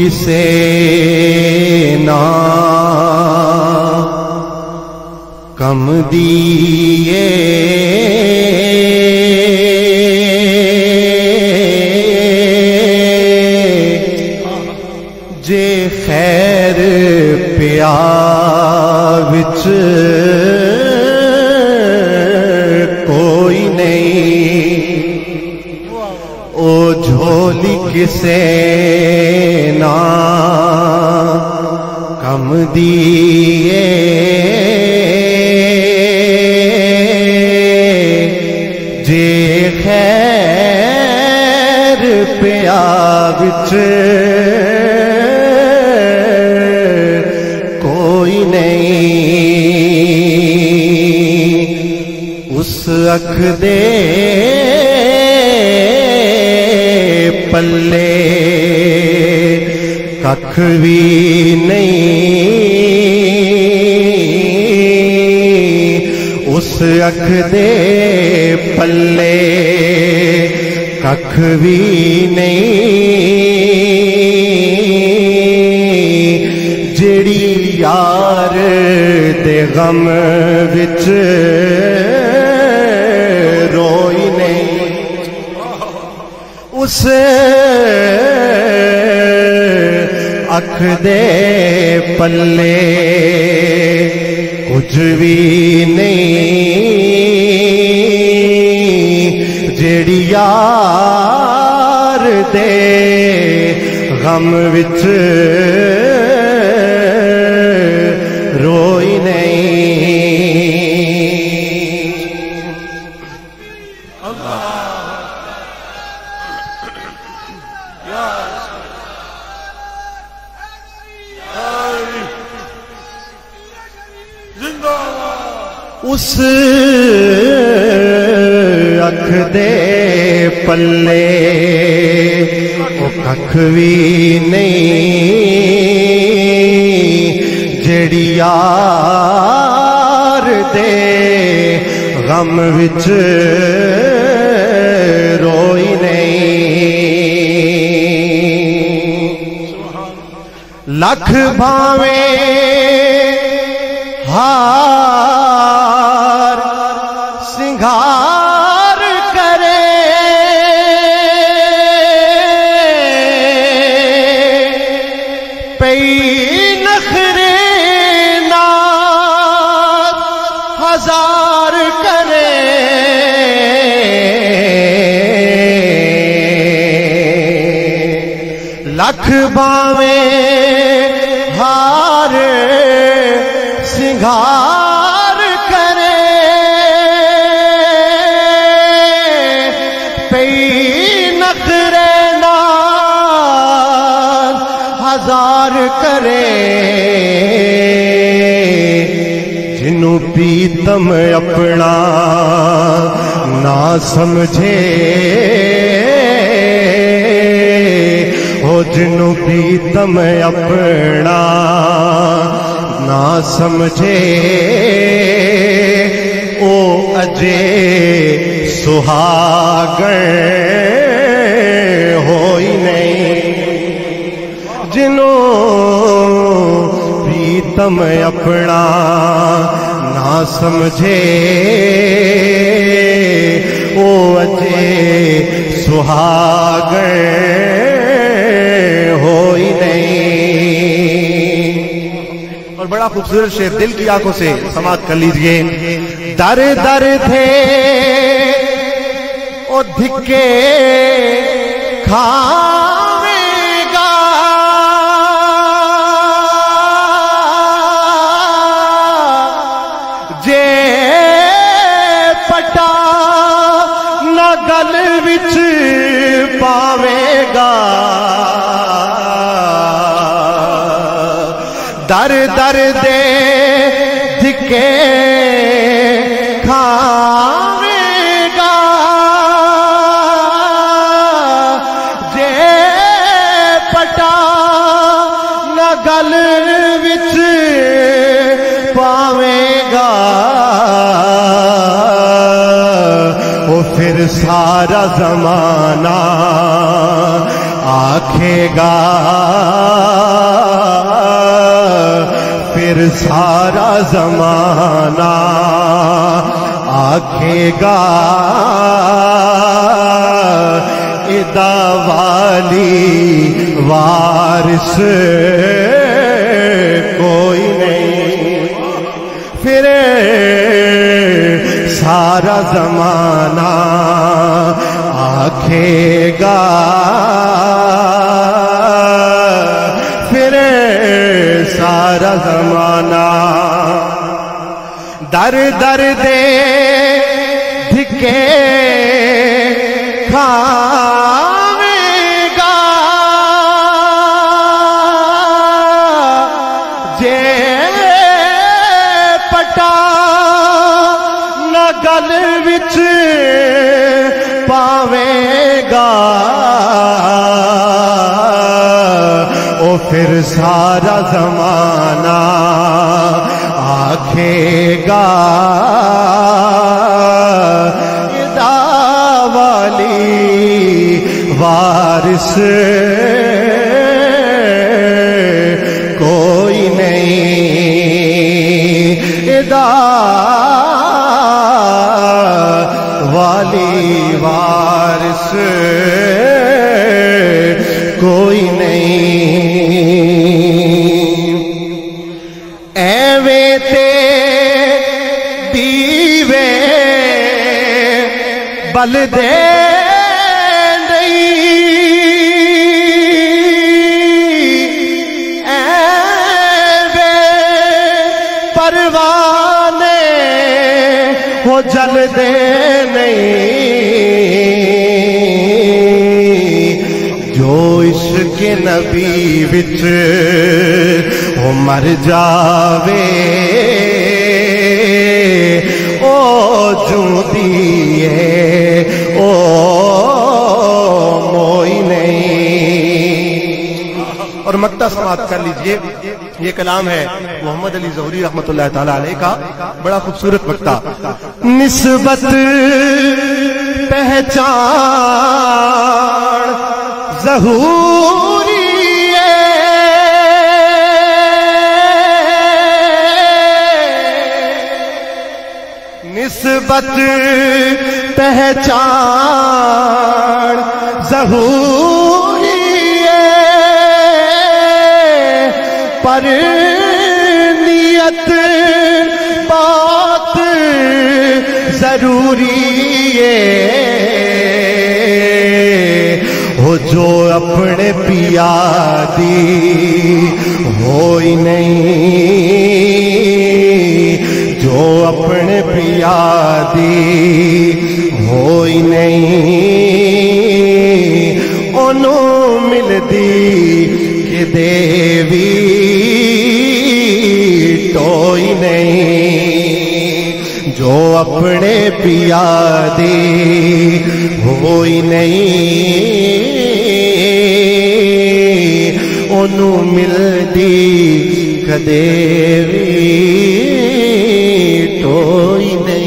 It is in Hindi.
किसे ना कम दिए विच कोई नहीं। ओ झोली किसे ना कम दिए। जे खैर पिया विच ਉਸ ਅੱਖ ਦੇ ਪੱਲੇ ਕੱਖ ਵੀ ਨਹੀਂ ਉਸ ਅੱਖ ਦੇ ਪੱਲੇ ਕੱਖ ਵੀ ਨਹੀਂ ਜਿਹੜੀ ਯਾਰ ਦੇ ਗਮ ਵਿੱਚ उस अख दे पल्ले कुछ भी नहीं जेड़ी यार दे गम विच रोई नहीं ਉਸ ਅੱਖ ਦੇ ਪੱਲੇ ਉਹ ਕੱਖ ਵੀ ਨਹੀਂ, ਜਿਹੜੀ ਯਾਰ ਦੇ ਗਮ ਵਿੱਚ ਰੋਈ ਨਹੀਂ। ਲੱਖ ਭਾਵੇਂ ਹਾਂ लख बावे हार सिंगार करे। हजार करे। जिन्हों पीतम अपना ना समझे जिन्हों प्रीतम अपना, ना समझे ओ अजे सुहागण हो ही नहीं। जिन्हों प्रीतम अपना, ना समझे ओ अजे सुहागण बड़ा खूबसूरत शेर दिल की आँखों से समाप्त कर लीजिए। दर दर थे ओ धिक्के जे पटा न गल विच दर दर दे दिखे खेगा जे पटा न गल पावेगा। वो फिर सारा जमाना आखेगा। फिर सारा जमाना आखेगा। इदा वाली वारिस कोई नहीं। फिर सारा जमाना आखेगा। जमाना। दर दर दे धिके खावेगा। जे पटा न गल विच पावेगा। फिर सारा जमाना आखेगा। वाली वारिस कोई नहीं। इदा वाली वारिस बल दे परवाने वो जल दे नहीं। जो इश्क नबी विच वो मर जावे, ओ जूदी है ओ मोई नहीं और मक्ता समाप्त कर लीजिए। ये कलाम है मोहम्मद अली जहरी रहमत ताला का। बड़ा खूबसूरत मक्ता निस्बत पहचान जहूरी निस्बत पहचान जहूरी पर नियत बात ज़रूरी है। जो अपने पिया दी हो ही नहीं। जो अपने पिया दी हो ही नहीं, ओनू मिलदी कि देवी टोई नहीं। जो अपने पिया दी हो ही नहीं, ओनू मिलदी कदे भी कोई नहीं